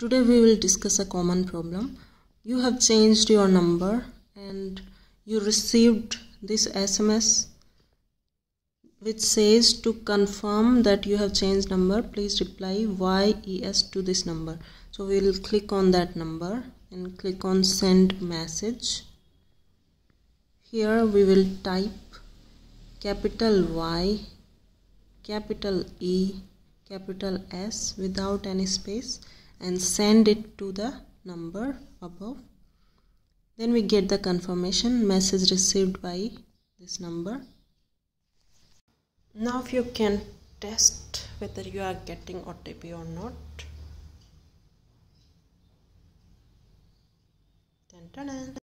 Today we will discuss a common problem. You have changed your number and you received this SMS which says to confirm that you have changed number please reply yes to this number. So we will click on that number and click on send message. Here we will type capital Y capital E capital S without any space and send it to the number above. Then we get the confirmation message received by this number. Now if you can test whether you are getting OTP or not. Dun, dun, dun.